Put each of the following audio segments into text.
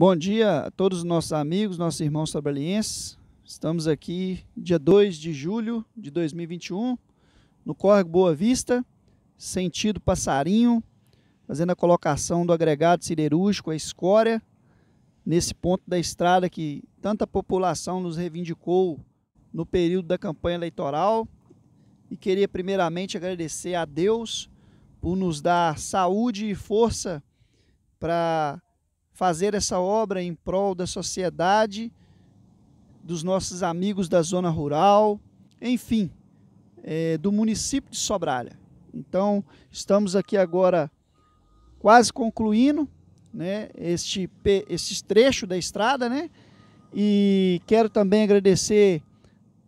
Bom dia a todos os nossos amigos, nossos irmãos trabalhenses. Estamos aqui dia 2 de julho de 2021, no Córrego Boa Vista, sentido Passarinho, fazendo a colocação do agregado siderúrgico, a escória, nesse ponto da estrada que tanta população nos reivindicou no período da campanha eleitoral. E queria primeiramente agradecer a Deus por nos dar saúde e força para fazer essa obra em prol da sociedade, dos nossos amigos da zona rural, enfim, é, do município de Sobralha. Então, estamos aqui agora quase concluindo né, este, este trecho da estrada, né? E quero também agradecer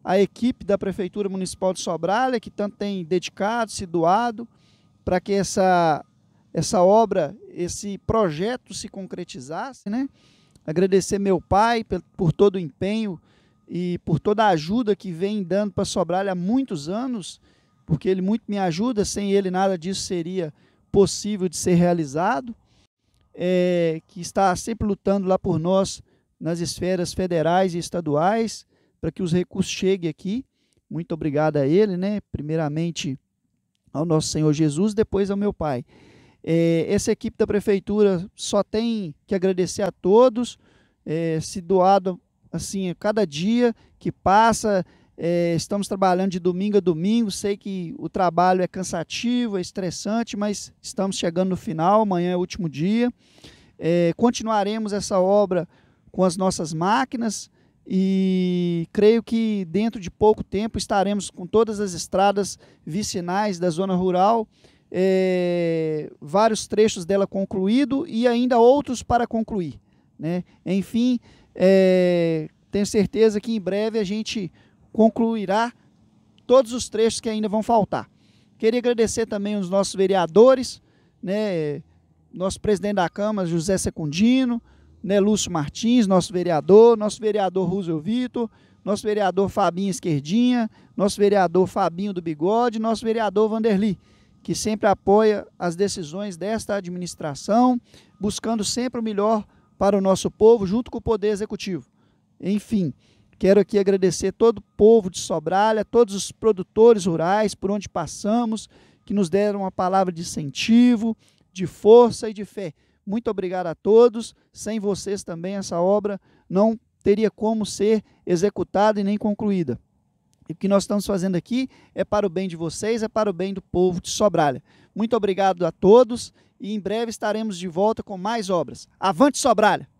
a equipe da Prefeitura Municipal de Sobralha, que tanto tem dedicado, se doado, para que essa essa obra, esse projeto se concretizasse, né? Agradecer meu pai por todo o empenho e por toda a ajuda que vem dando para Sobralha há muitos anos, porque ele muito me ajuda, sem ele nada disso seria possível de ser realizado, é, que está sempre lutando lá por nós nas esferas federais e estaduais, para que os recursos cheguem aqui. Muito obrigado a ele, né? Primeiramente ao nosso Senhor Jesus, depois ao meu pai. É, essa equipe da prefeitura só tem que agradecer a todos, é, se doado assim cada dia que passa. É, estamos trabalhando de domingo a domingo. Sei que o trabalho é cansativo, é estressante, mas estamos chegando no final. Amanhã é o último dia. É, continuaremos essa obra com as nossas máquinas e creio que dentro de pouco tempo estaremos com todas as estradas vicinais da zona rural é, vários trechos dela concluído e ainda outros para concluir. Né? Enfim, é, tenho certeza que em breve a gente concluirá todos os trechos que ainda vão faltar. Queria agradecer também os nossos vereadores, né, nosso presidente da Câmara, José Secundino, né, Lúcio Martins, nosso vereador, nosso vereador Roosevelt Vitor, nosso vereador Fabinho Esquerdinha, nosso vereador Fabinho do Bigode, nosso vereador Vanderli que sempre apoia as decisões desta administração, buscando sempre o melhor para o nosso povo, junto com o Poder Executivo. Enfim, quero aqui agradecer todo o povo de Sobralha, todos os produtores rurais por onde passamos, que nos deram uma palavra de incentivo, de força e de fé. Muito obrigado a todos. Sem vocês também essa obra não teria como ser executada e nem concluída. O que nós estamos fazendo aqui é para o bem de vocês, é para o bem do povo de Sobralha. Muito obrigado a todos e em breve estaremos de volta com mais obras. Avante Sobralha!